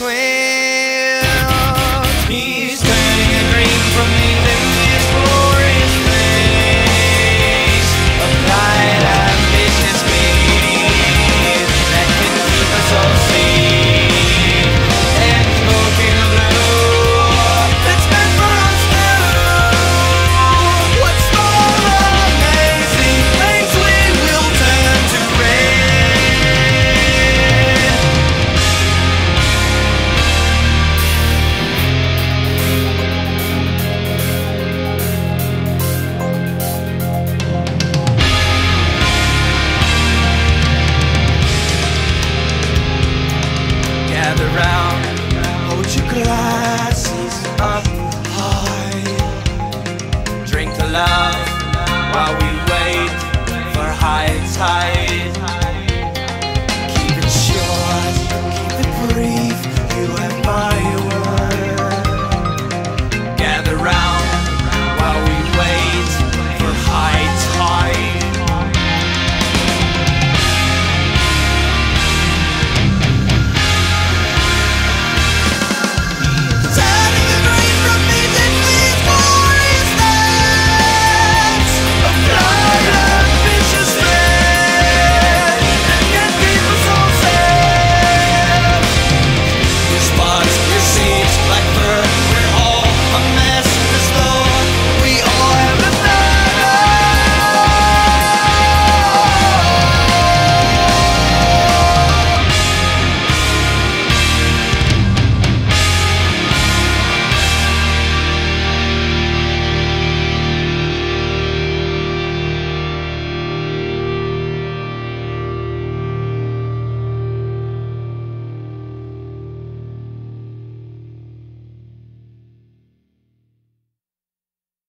swing. up high. Drink the love while we wait for high tide.